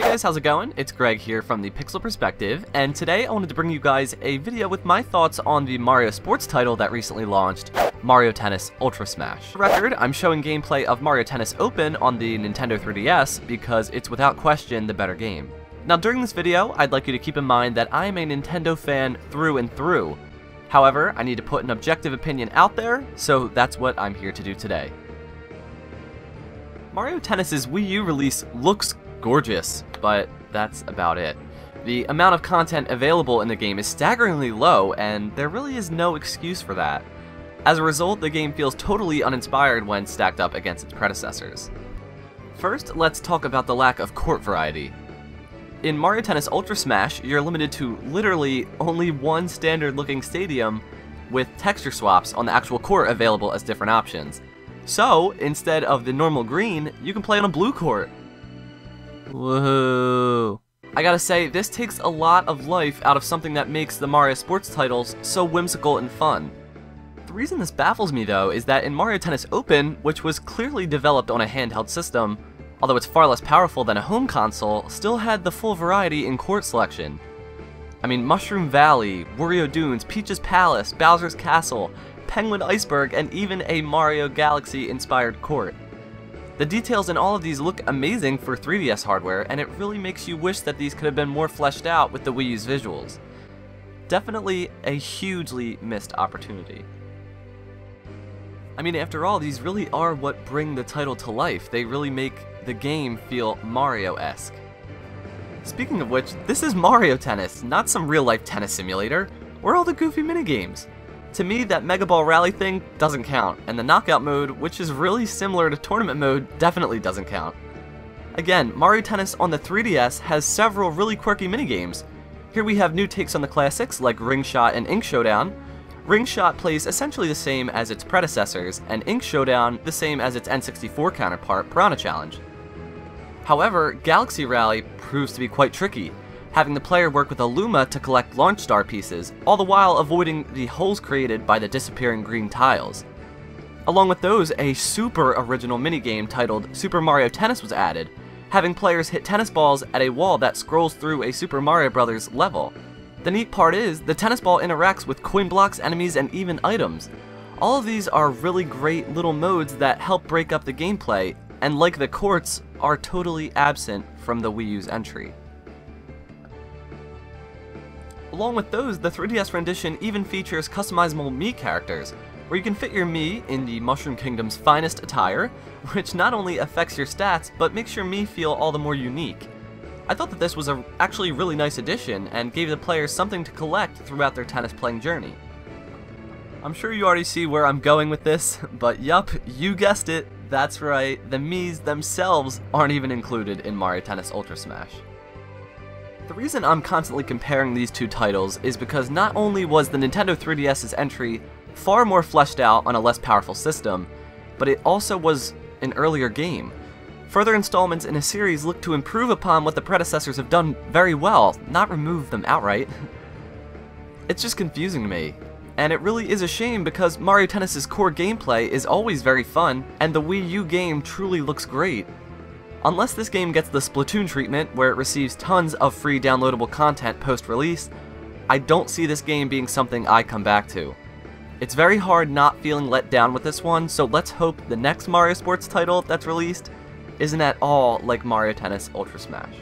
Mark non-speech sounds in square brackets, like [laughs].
Hey guys, how's it going? It's Greg here from the Pixel Perspective, and today I wanted to bring you guys a video with my thoughts on the Mario Sports title that recently launched, Mario Tennis Ultra Smash. For record, I'm showing gameplay of Mario Tennis Open on the Nintendo 3DS because it's without question the better game. Now during this video, I'd like you to keep in mind that I am a Nintendo fan through and through. However, I need to put an objective opinion out there, so that's what I'm here to do today. Mario Tennis's Wii U release looks gorgeous, but that's about it. The amount of content available in the game is staggeringly low, and there really is no excuse for that. As a result, the game feels totally uninspired when stacked up against its predecessors. First, let's talk about the lack of court variety. In Mario Tennis Ultra Smash, you're limited to literally only one standard looking stadium with texture swaps on the actual court available as different options. So, instead of the normal green, you can play on a blue court. Whoa. I gotta say, this takes a lot of life out of something that makes the Mario sports titles so whimsical and fun. The reason this baffles me though is that in Mario Tennis Open, which was clearly developed on a handheld system, although it's far less powerful than a home console, still had the full variety in court selection. I mean, Mushroom Valley, Wario Dunes, Peach's Palace, Bowser's Castle, Penguin Iceberg, and even a Mario Galaxy inspired court. The details in all of these look amazing for 3DS hardware, and it really makes you wish that these could have been more fleshed out with the Wii U's visuals. Definitely a hugely missed opportunity. I mean, after all, these really are what bring the title to life. They really make the game feel Mario-esque. Speaking of which, this is Mario Tennis, not some real-life tennis simulator. Where are all the goofy minigames? To me, that Mega Ball Rally thing doesn't count, and the Knockout mode, which is really similar to Tournament mode, definitely doesn't count. Again, Mario Tennis on the 3DS has several really quirky minigames. Here we have new takes on the classics, like Ring Shot and Ink Showdown. Ring Shot plays essentially the same as its predecessors, and Ink Showdown the same as its N64 counterpart, Piranha Challenge. However, Galaxy Rally proves to be quite tricky, having the player work with a Luma to collect launch star pieces, all the while avoiding the holes created by the disappearing green tiles. Along with those, a super original minigame titled Super Mario Tennis was added, having players hit tennis balls at a wall that scrolls through a Super Mario Bros. level. The neat part is, the tennis ball interacts with coin blocks, enemies, and even items. All of these are really great little modes that help break up the gameplay, and like the courts, are totally absent from the Wii U's entry. Along with those, the 3DS rendition even features customizable Mii characters, where you can fit your Mii in the Mushroom Kingdom's finest attire, [laughs] which not only affects your stats, but makes your Mii feel all the more unique. I thought that this was a actually really nice addition, and gave the players something to collect throughout their tennis playing journey. I'm sure you already see where I'm going with this, [laughs] but yup, you guessed it, that's right, the Miis themselves aren't even included in Mario Tennis Ultra Smash. The reason I'm constantly comparing these two titles is because not only was the Nintendo 3DS's entry far more fleshed out on a less powerful system, but it also was an earlier game. Further installments in a series look to improve upon what the predecessors have done very well, not remove them outright. [laughs] it's just confusing to me. And it really is a shame because Mario Tennis's core gameplay is always very fun, and the Wii U game truly looks great. Unless this game gets the Splatoon treatment, where it receives tons of free downloadable content post-release, I don't see this game being something I come back to. It's very hard not feeling let down with this one, so let's hope the next Mario Sports title that's released isn't at all like Mario Tennis Ultra Smash.